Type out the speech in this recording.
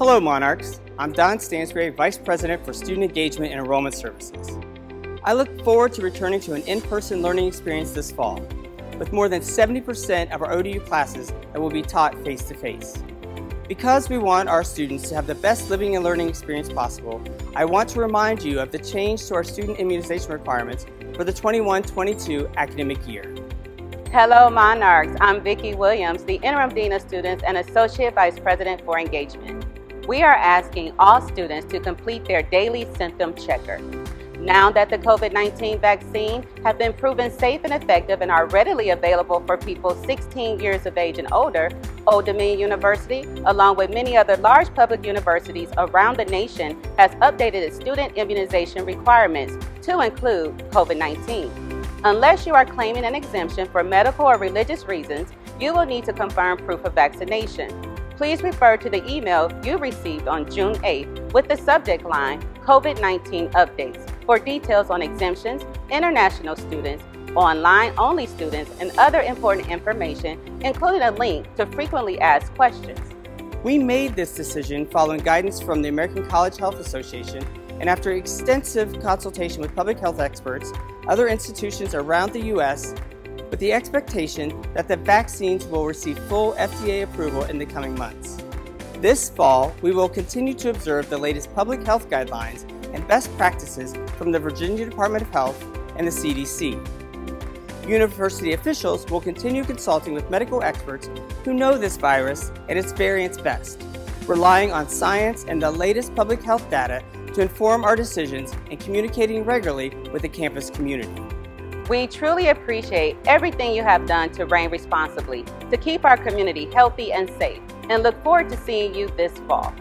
Hello, Monarchs. I'm Don Stansbury, Vice President for Student Engagement and Enrollment Services. I look forward to returning to an in-person learning experience this fall, with more than 70% of our ODU classes that will be taught face-to-face. -face. Because we want our students to have the best living and learning experience possible, I want to remind you of the change to our student immunization requirements for the 21-22 academic year. Hello Monarchs, I'm Vicki Williams, the Interim Dean of Students and Associate Vice President for Engagement. We are asking all students to complete their daily symptom checker. Now that the COVID-19 vaccine have been proven safe and effective and are readily available for people 16 years of age and older, Old Dominion University, along with many other large public universities around the nation, has updated its student immunization requirements to include COVID-19. Unless you are claiming an exemption for medical or religious reasons, you will need to confirm proof of vaccination. Please refer to the email you received on June 8th with the subject line COVID-19 updates for details on exemptions, international students, online-only students, and other important information, including a link to frequently asked questions. We made this decision following guidance from the American College Health Association and after extensive consultation with public health experts, other institutions around the U.S., with the expectation that the vaccines will receive full FDA approval in the coming months. This fall, we will continue to observe the latest public health guidelines and best practices from the Virginia Department of Health and the CDC. University officials will continue consulting with medical experts who know this virus and its variants best, relying on science and the latest public health data to inform our decisions and communicating regularly with the campus community. We truly appreciate everything you have done to reign responsibly, to keep our community healthy and safe, and look forward to seeing you this fall.